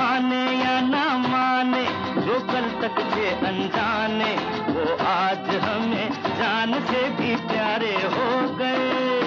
माने या ना माने, जो कल तक थे अनजाने, वो आज हमें जान से भी प्यारे हो गए।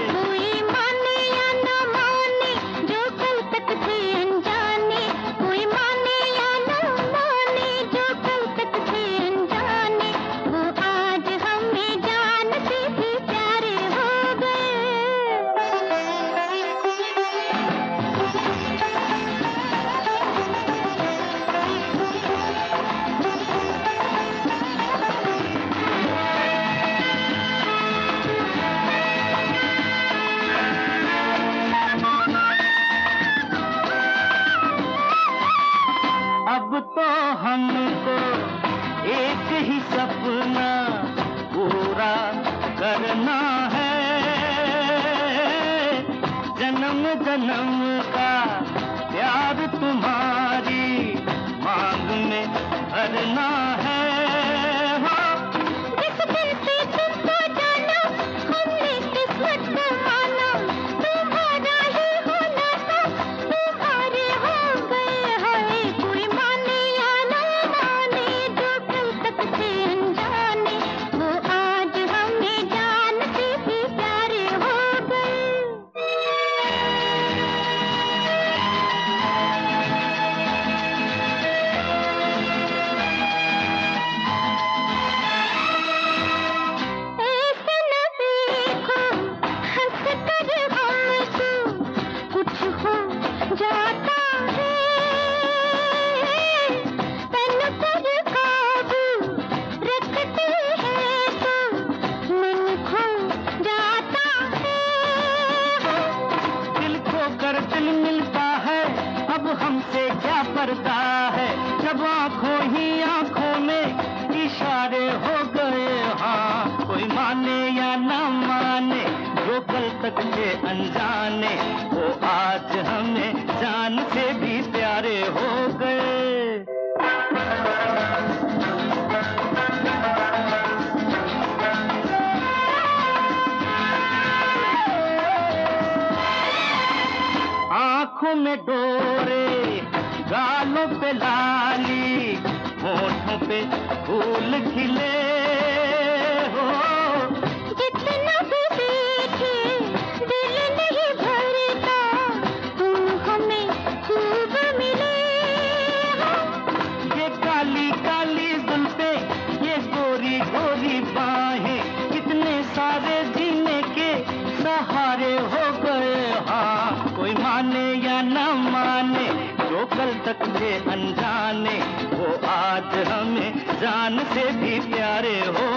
तो हमको एक ही सपना पूरा करना है। जन्म जन्म का प्यार तुम्हारी पर्दा है। जब आँखों ही आँखों में इशारे हो गए हाँ कोई माने या ना माने जो कल तक थे अनजाने, वो आज हमें जान से भी प्यारे हो गए। आँखों में डोरे गालों पे लाली होठों पे फूल खिले हो। जितना भी देखे दिल नहीं भरता तुम हमें खूब मिले हो। ये काली काली जुल्फे ये गोरी गोरी बाहें कितने सारे जीने के सहारे हो गए। हाँ कोई माने या न माने जो कल तक थे अनजाने वो आज हमें जान से भी प्यारे हो।